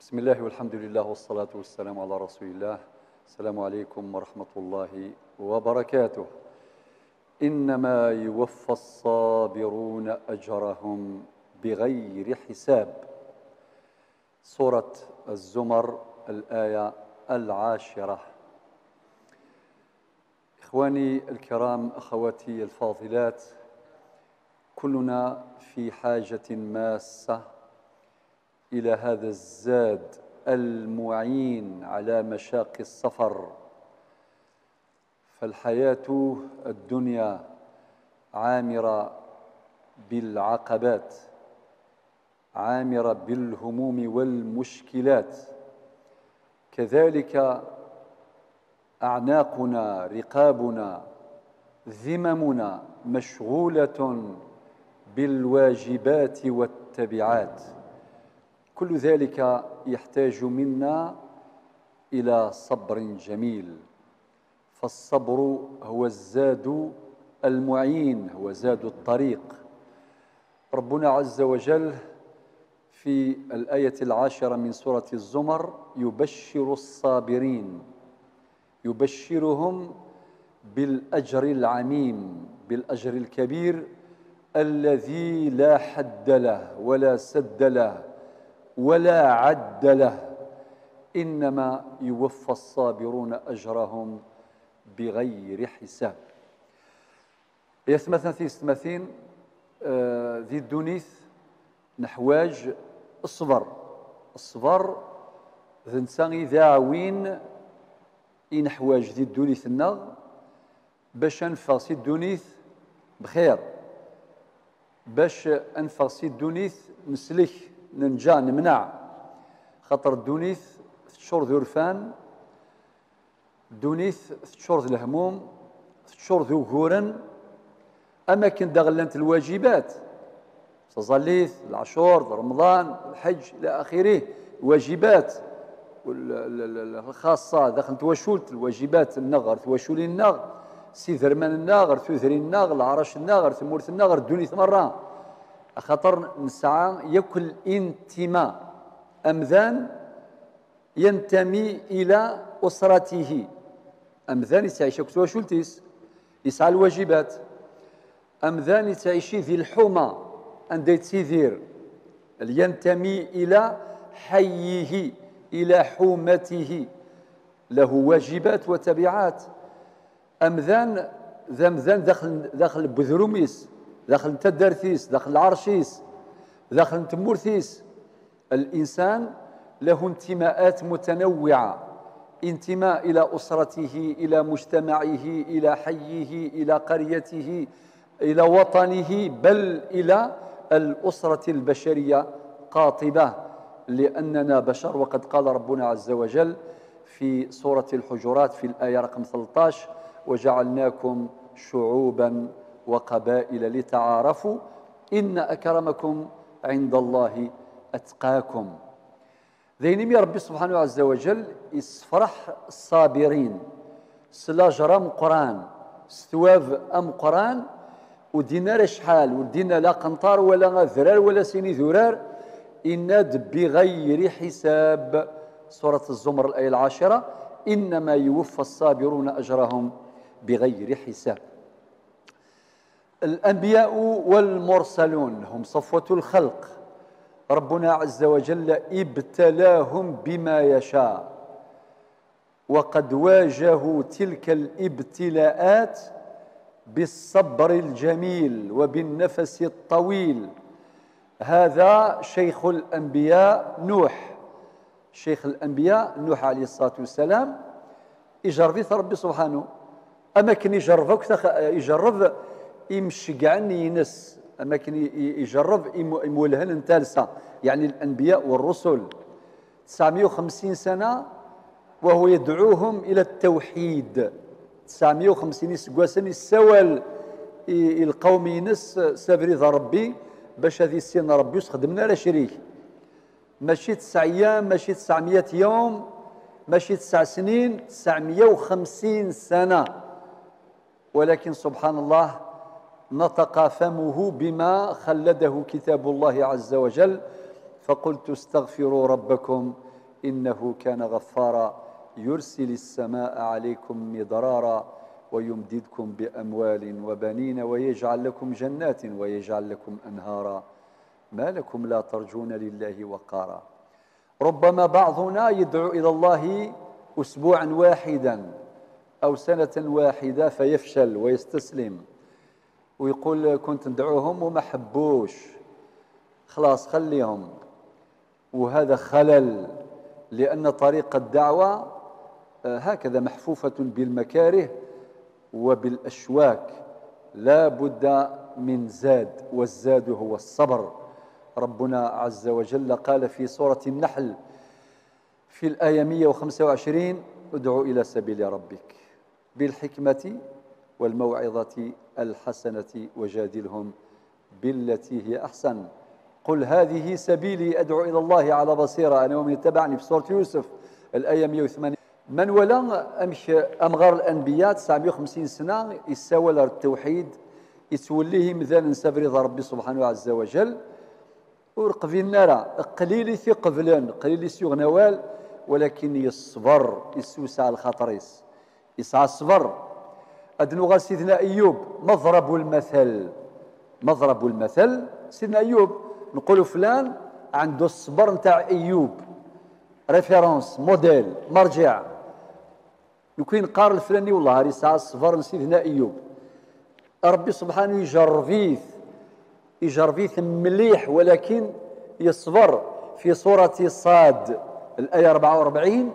بسم الله والحمد لله والصلاة والسلام على رسول الله. السلام عليكم ورحمة الله وبركاته. إنما يوفى الصابرون أجرهم بغير حساب. سورة الزمر الآية العاشرة. إخواني الكرام أخواتي الفاضلات كلنا في حاجة ماسة إلى هذا الزاد المعين على مشاق السفر. فالحياة الدنيا عامرة بالعقبات عامرة بالهموم والمشكلات. كذلك أعناقنا رقابنا ذممنا مشغولة بالواجبات والتبعات. كل ذلك يحتاج منا إلى صبر جميل. فالصبر هو الزاد المعين هو زاد الطريق. ربنا عز وجل في الآية العاشرة من سورة الزمر يبشر الصابرين يبشرهم بالأجر العميم بالأجر الكبير الذي لا حد له ولا سد له. ولا عد له. إنما يوفى الصابرون أجرهم بغير حساب. يثمثن في ستمثين آه، ذي الدونيث نحواج الصبر. الصبر ذنساني ذا عوين إن حواج ذي الدونيث النغ باش أنفغ سي الدونيث بخير باش أنفغ سي الدونيث نسلك. ننجا نمنع خاطر الدونيث تشور ذو رفان الدونيث تشور ذو الهموم تشور ذو غورن. أماكن دغلنت الواجبات صليث العشور رمضان الحج إلى آخره واجبات الخاصة داخل توشولت الواجبات النغر توشولي النغر سي ذرمان النغر ثوثري النغر العرش النغر ثمورث النغر الدوني مرة. خاطر نسعى يكل إنتماء. أمذان ينتمي إلى أسرته. أمذان يسعيش توشولتيس يسعى الواجبات. أمذان يتعيشي ذي الحمى أن يتسيذير ينتمي إلى حيه إلى حومته. له واجبات وتبعات. أمذان ذمذان داخل داخل بذروميس داخل تدرثيس داخل عرشيس داخل تمورثيس الإنسان له انتماءات متنوعة انتماء إلى أسرته إلى مجتمعه إلى حيه إلى قريته إلى وطنه بل إلى الأسرة البشرية قاطبة لأننا بشر. وقد قال ربنا عز وجل في سورة الحجرات في الآية رقم 13 وجعلناكم شعوبا وقبائل لتعارفوا إن أكرمكم عند الله أتقاكم. ذينمي ربي سبحانه عز وجل يسفرح الصابرين. سلاجرام قرآن ستواف أم قرآن ودينا شحال ودينا لا قنطار ولا ذرار ولا سيني ذرار. إناد بغير حساب. سورة الزمر الآية العاشرة إنما يوفى الصابرون أجرهم بغير حساب. الأنبياء والمرسلون هم صفوة الخلق. ربنا عز وجل ابتلاهم بما يشاء وقد واجهوا تلك الابتلاءات بالصبر الجميل وبالنفس الطويل. هذا شيخ الأنبياء نوح. شيخ الأنبياء نوح عليه الصلاة والسلام يجرب ربي سبحانه. أما كان يجربك يجرب يمشقعني ينس أما كان يجرب يمولهن تالسة يعني الأنبياء والرسل. 950 سنة وهو يدعوهم إلى التوحيد. 950 سكواسن السوال القوم ينس سافري ربي باش هذه السنة ربي يستخدمنا لا شريك. ماشي تسع أيام ماشي 900 يوم ماشي تسع سنين 950 سنة. ولكن سبحان الله نطق فمه بما خلده كتاب الله عز وجل. فقلت استغفروا ربكم إنه كان غفارا. يرسل السماء عليكم مضرارا ويمددكم بأموال وبنين ويجعل لكم جنات ويجعل لكم أنهارا. ما لكم لا ترجون لله وقارا. ربما بعضنا يدعو إلى الله أسبوعا واحدا أو سنة واحدة فيفشل ويستسلم. ويقول كنت ندعوهم وما حبوش. خلاص خليهم. وهذا خلل لأن طريق الدعوة آه، هكذا محفوفة بالمكاره وبالأشواك. لا بد من زاد والزاد هو الصبر. ربنا عز وجل قال في سورة النحل في الآية 125 ادعو إلى سبيل ربك بالحكمة والموعظة الحسنة وجادلهم بالتي هي أحسن. قل هذه سبيلي أدعو إلى الله على بصيرة. أنا ومن اتبعني في سورة يوسف الآية 180 من ولا أمش أمغار الأنبياء 950 سنة يساول التوحيد يتوليه مثلا سفر ربي سبحانه عز وجل. ورقفي النار قليل في قبلان قليل سيغ نوال ولكن يصبر يسوس على الخطريس يسعى الصبر. أدنو سيدنا أيوب مضرب المثل. مضرب المثل سيدنا أيوب. نقول فلان عنده الصبر نتاع أيوب. ريفيرونس موديل مرجع. يكون قار الفلاني والله يسعى الصبر سيدنا أيوب. ربي سبحانه يجرفيث يجرفيث مليح ولكن يصبر في سورة صاد. الآية 44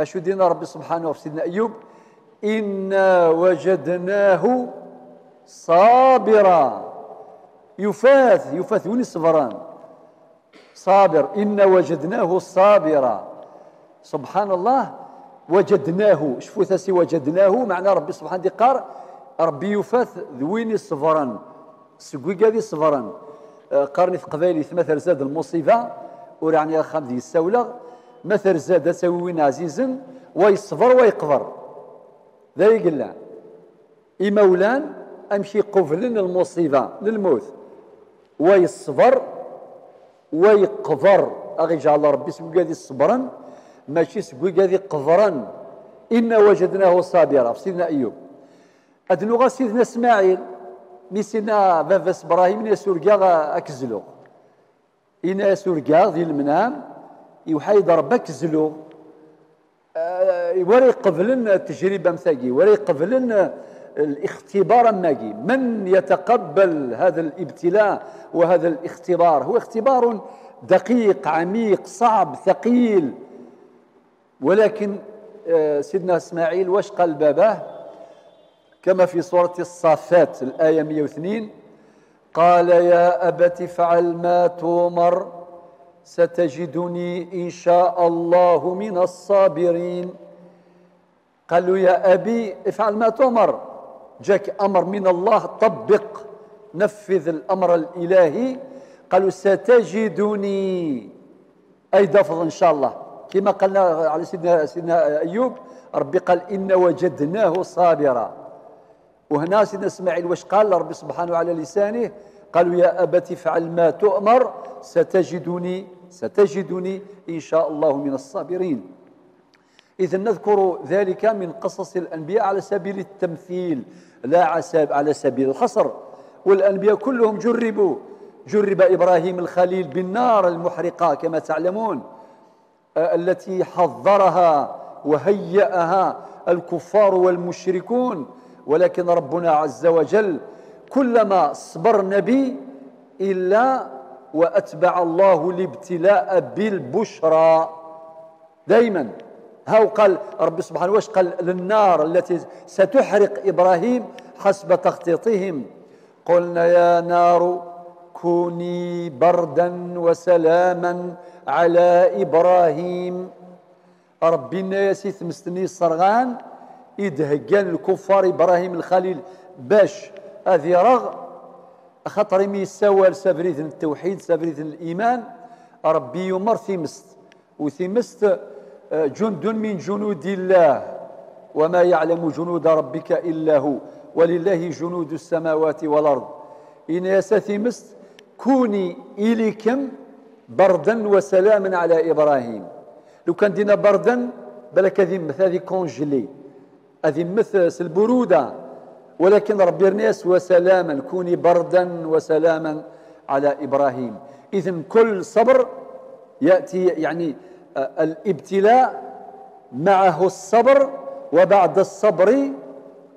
أشو دينا ربي سبحانه في سيدنا أيوب إنا وجدناه صابرا. يفاث يفاث وين الصبران؟ صابر. إنا وجدناه صابرا. سبحان الله وجدناه. شفو ثاسي وجدناه. معنى ربي سبحانه دي قار ربي يفاث. ذوين الصبران؟ سقوي قاذي صبران آه، قارني في قبائل مثل زاد المصيبة ورعني خامد يستولغ مثل زاد سوين عزيزا ويصبر ويقبر. ذا يقول إمولان أمشي قفلن المصيبة للموت. ويصبر ويقفر أغي جعل ربي سقوي قاذي صبرا ماشي سقوي قاذي قفرا إنا وجدناه صابرا. في سيدنا أيوب. أدنو سيدنا إسماعيل. ميسينا بافاس إبراهيم يسورقا أكزلو إنا يسورقا ذي المنام يوحي ضرب أكزلو أه وري قبلن التجربة مثاقي وري قبلن الاختبار ماقي من يتقبل هذا الابتلاء وهذا الاختبار؟ هو اختبار دقيق عميق صعب ثقيل. ولكن أه سيدنا إسماعيل واش قال باباه؟ كما في سورة الصافات الآية 102 قال يا أبت افعل ما تؤمر ستجدني إن شاء الله من الصابرين. قال له يا أبي افعل ما تؤمر. جاك أمر من الله طبق نفذ الأمر الإلهي. قالوا ستجدني. أي دفض إن شاء الله. كما قلنا على سيدنا, سيدنا أيوب ربي قال إن وجدناه صابرا. وهنا سيدنا إسماعيل واش قال؟ ربي سبحانه على لسانه. قالوا يا أبت افعل ما تؤمر. ستجدني ستجدني إن شاء الله من الصابرين. إذا نذكر ذلك من قصص الأنبياء على سبيل التمثيل لا على سبيل الحصر والأنبياء كلهم جربوا. جرب إبراهيم الخليل بالنار المحرقة كما تعلمون التي حضرها وهيأها الكفار والمشركون. ولكن ربنا عز وجل كلما صبر نبي إلا وأتبع الله الابتلاء بالبشرى. دائما هاو قال رب سبحانه واش قال للنار التي ستحرق إبراهيم حسب تخطيطهم. قلنا يا نار كوني بردا وسلاما على إبراهيم. ربي الناس مستني الصرغان يدهقان الكفار إبراهيم الخليل باش هذه رغ خاطر يمي يساوال سافريث التوحيد سافريث الإيمان ربي يمر ثمست وثمست آه، جند من جنود الله. وما يعلم جنود ربك إلا هو. ولله جنود السماوات والأرض. إن يسثمست كوني إليكم بردا وسلاما على إبراهيم. لو كان دينا بردا بالك هذه مثل هذه كونجلي. هذه مثل البرودة ولكن ربي رنيس وسلاما كوني بردا وسلاما على إبراهيم. إذن كل صبر يأتي يعني آه، الابتلاء معه الصبر وبعد الصبر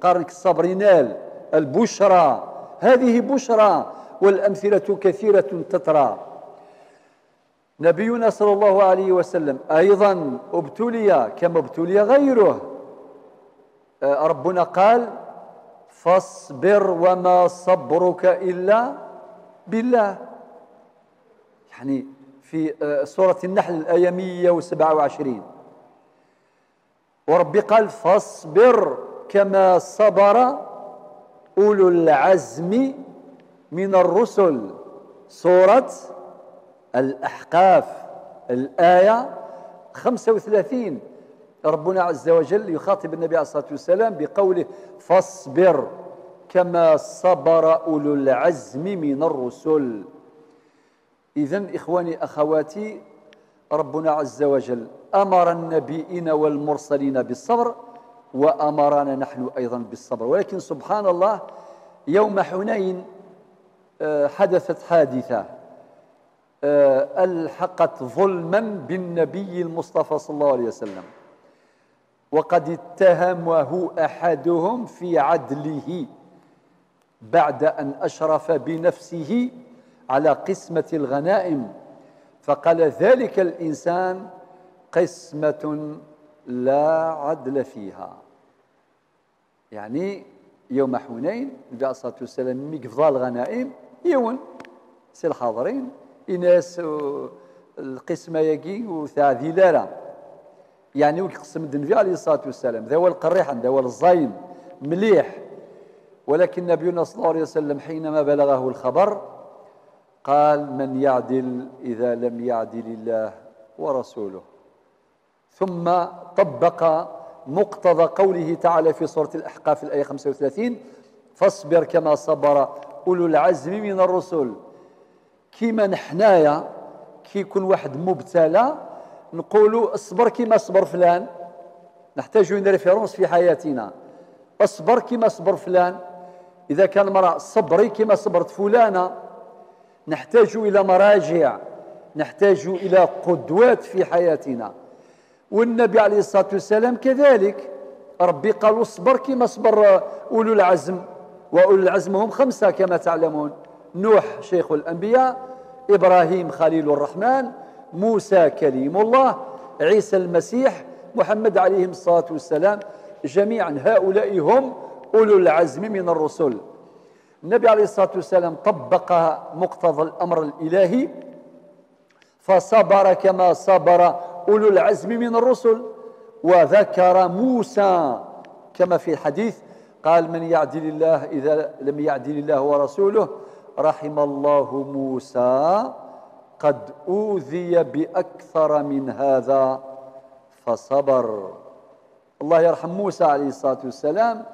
قارنك الصبر ينال البشرى. هذه بشرى والأمثلة كثيرة تترى نبينا صلى الله عليه وسلم أيضا ابتلي كما ابتلي غيره. آه، ربنا قال فاصبر وما صبرك إلا بالله. يعني في آه، سورة النحل الآية 127 وربي قال فاصبر كما صبر أولو العزم من الرسل. سورة الأحقاف الآية 35 ربنا عز وجل يخاطب النبي عليه الصلاة والسلام بقوله فاصبر كما صبر أولو العزم من الرسل. إذا إخواني أخواتي ربنا عز وجل أمر النبيين والمرسلين بالصبر وأمرنا نحن أيضا بالصبر. ولكن سبحان الله يوم حنين آه، حدثت حادثة آه، ألحقت ظلما بالنبي المصطفى صلى الله عليه وسلم. وقد اتهمه أحدهم في عدله بعد أن أشرف بنفسه على قسمة الغنائم. فقال ذلك الإنسان قسمة لا عدل فيها. يعني يوم حنين عليه الصلاة والسلام مي قفضا الغنائم يون سي الحاضرين إناس القسمة يجي وثا ذلالة يعني ويقسم النبي عليه الصلاة والسلام. ذا هو القريحة ذا هو الزين مليح. ولكن نبينا صلى الله عليه وسلم حينما بلغه الخبر قال من يعدل إذا لم يعدل الله ورسوله. ثم طبق مقتضى قوله تعالى في سورة الأحقاف الآية 35 فاصبر كما صبر أولو العزم من الرسل. كيما نحنايا كي يكون واحد مبتلى نقولوا اصبر كما صبر فلان. نحتاج إلى ريفيرونس في حياتنا. اصبر كما صبر فلان. إذا كان مرأة صبري كما صبرت فلانة نحتاج إلى مراجع. نحتاج إلى قدوات في حياتنا. والنبي عليه الصلاة والسلام كذلك. ربي قال اصبر كما صبر أولو العزم. وأولو العزم هم خمسة كما تعلمون. نوح شيخ الأنبياء إبراهيم خليل الرحمن موسى كليم الله عيسى المسيح محمد عليه الصلاة والسلام جميعا هؤلاء هم أولو العزم من الرسل. النبي عليه الصلاة والسلام طبق مقتضى الأمر الإلهي فصبر كما صبر أولو العزم من الرسل وذكر موسى. كما في الحديث قال من يعدل الله إذا لم يعدل الله ورسوله رحم الله موسى قد أوذي بأكثر من هذا فصبر. الله يرحم موسى عليه الصلاة والسلام.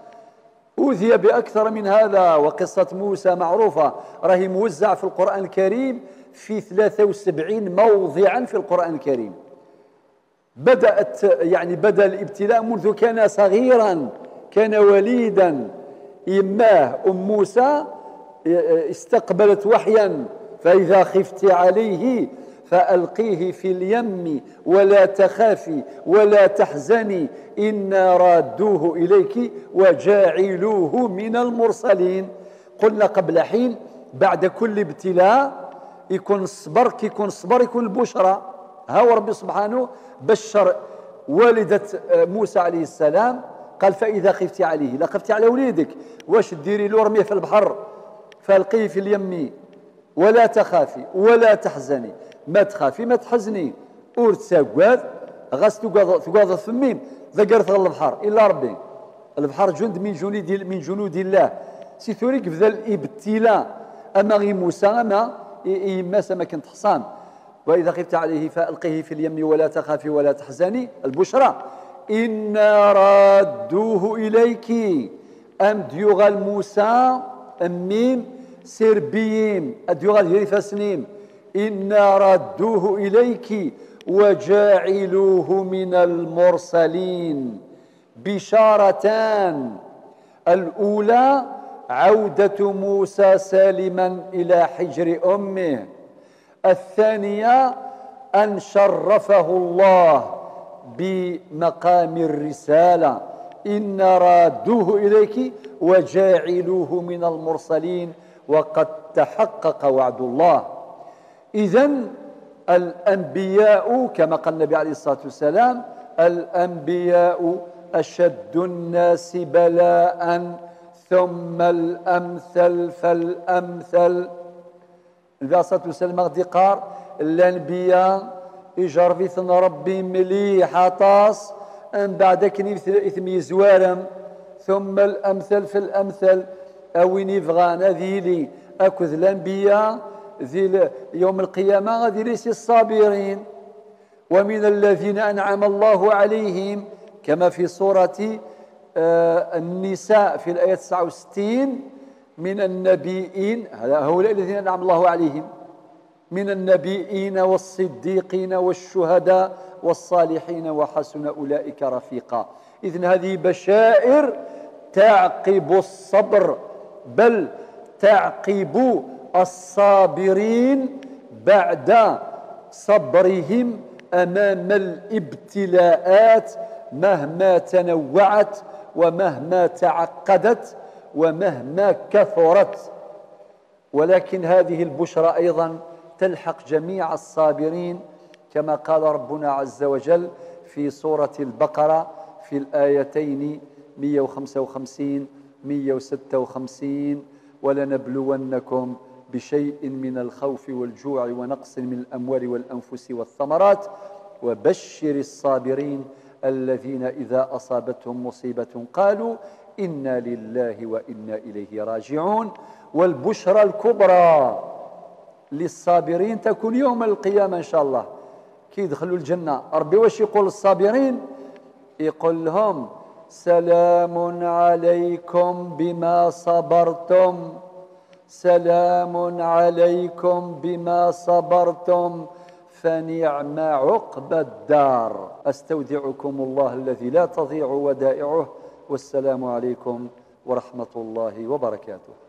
أوذي بأكثر من هذا وقصة موسى معروفة. راهي موزع في القرآن الكريم في 73 موضعا في القرآن الكريم. بدأت يعني بدأ الابتلاء منذ كان صغيرا كان وليدا. إماه أم موسى استقبلت وحيا. فإذا خفت عليه فألقيه في اليم ولا تخافي ولا تحزني إنا رادوه إليك وجاعلوه من المرسلين. قلنا قبل حين بعد كل ابتلاء يكون الصبر يكون الصبر يكون البشرى. ها ربي سبحانه بشر والدة موسى عليه السلام قال فإذا خفت عليه لا خفت على وليدك واش ديري له رمية في البحر؟ فألقيه في اليم. ولا تخافي ولا تحزني. ما تخافي ما تحزني. اور تساقواد غاس تقاض ثميم ذكرت البحر. إلا ربي. البحر جند من جنود من جنود الله. سي ثوريك بذا الإبتلاء. أما غي موسى أما إما سما كنت حصان. وإذا خفت عليه فألقيه في اليم. ولا تخافي ولا تحزني. البشرى. إنا رادوه إليك. أم ديوغال موسى أميم سربيم أديوغال يريفاسنيم إنا ردوه إليك وجاعلوه من المرسلين. بشارتان. الأولى عودة موسى سالما إلى حجر أمه. الثانية أن شرفه الله بمقام الرسالة. إن رادوه إليك وجاعلوه من المرسلين. وقد تحقق وعد الله. اذا الأنبياء كما قال النبي عليه الصلاة والسلام الأنبياء أشد الناس بلاء ثم الأمثل فالأمثل. النبي عليه الصلاة والسلام غادي قار الأنبياء يجربيثن ربي مليح عطاس من بعد كني إثم يزوارم ثم الأمثل في الأمثل أوين يفغانا ذيلي. أكذ الأنبياء ذي يوم القيامة غادي الصابرين. ومن الذين أنعم الله عليهم كما في سورة آه، النساء في الآية 69 من النبيين هؤلاء الذين أنعم الله عليهم. من النبيين والصديقين والشهداء والصالحين وحسن أولئك رفيقا. إذن هذه بشائر تعقب الصبر. بل تعقب الصابرين بعد صبرهم أمام الابتلاءات مهما تنوعت ومهما تعقدت ومهما كثرت. ولكن هذه البشرى أيضا تلحق جميع الصابرين كما قال ربنا عز وجل في سورة البقرة في الآيتين 155 156 ولنبلونكم بشيء من الخوف والجوع ونقص من الأموال والأنفس والثمرات. وبشر الصابرين الذين إذا أصابتهم مصيبة قالوا إنا لله وإنا إليه راجعون. والبشرى الكبرى للصابرين تكون يوم القيامة إن شاء الله. كي يدخلوا الجنة ربي واش يقول الصابرين؟ يقول لهم سلام عليكم بما صبرتم. سلام عليكم بما صبرتم. فنعم عقب الدار. أستودعكم الله الذي لا تضيع ودائعه. والسلام عليكم ورحمة الله وبركاته.